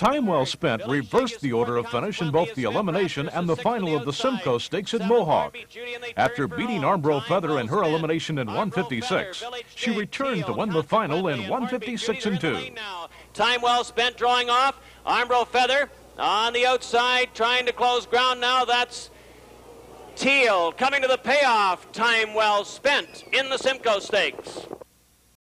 Time Well Spent reversed the order of finish in both the elimination and the final of the Simcoe Stakes at Mohawk. After beating Armbro Feather in her elimination in 156, she returned to win the final in 156 and 2. Time well spent drawing off. Armbro Feather on the outside trying to close ground now. That's Teal coming to the payoff. Time well spent in the Simcoe Stakes.